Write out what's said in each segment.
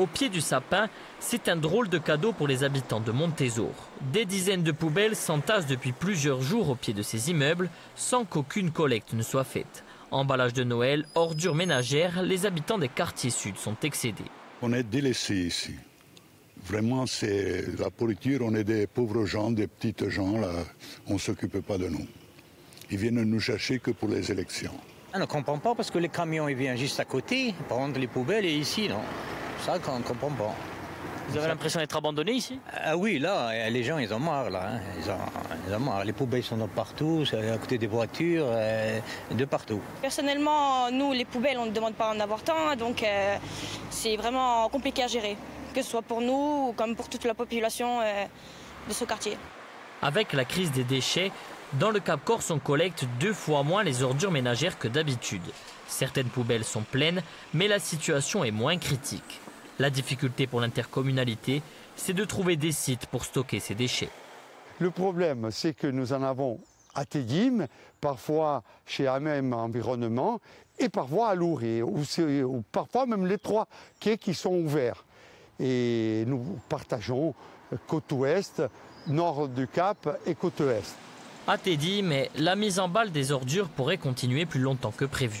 Au pied du sapin, c'est un drôle de cadeau pour les habitants de Montésor. Des dizaines de poubelles s'entassent depuis plusieurs jours au pied de ces immeubles sans qu'aucune collecte ne soit faite. Emballage de Noël, ordures ménagères, les habitants des quartiers sud sont excédés. On est délaissés ici. Vraiment, c'est la pourriture, on est des pauvres gens, des petites gens, là, on ne s'occupe pas de nous. Ils viennent nous chercher que pour les élections. On ne comprend pas parce que les camions ils viennent juste à côté, prendre les poubelles et ici, non ça qu'on ne comprend pas. Vous avez l'impression d'être abandonné ici? Ah oui, là, les gens, ils ont marre, là. Hein. Ils, ont, marre. Les poubelles sont partout, à côté des voitures, euh, de partout. Personnellement, nous, les poubelles, on ne demande pas en avoir tant, donc euh, c'est vraiment compliqué à gérer, que ce soit pour nous ou comme pour toute la population euh, de ce quartier. Avec la crise des déchets, dans le Cap Corse, on collecte deux fois moins les ordures ménagères que d'habitude. Certaines poubelles sont pleines, mais la situation est moins critique. La difficulté pour l'intercommunalité, c'est de trouver des sites pour stocker ces déchets. Le problème, c'est que nous en avons à Tédim, parfois chez même Environnement, et parfois à Louré, ou, ou, parfois même les trois quais qui sont ouverts. Et nous partageons côte ouest, nord du Cap et côte est. À Tédim, mais la mise en balle des ordures pourrait continuer plus longtemps que prévu.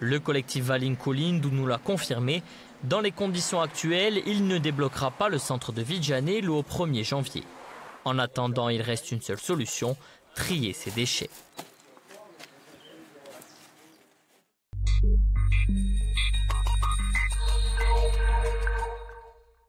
Le collectif Valincoline nous l'a confirmé. Dans les conditions actuelles, il ne débloquera pas le centre de Vigianello le 1er janvier. En attendant, il reste une seule solution, trier ses déchets.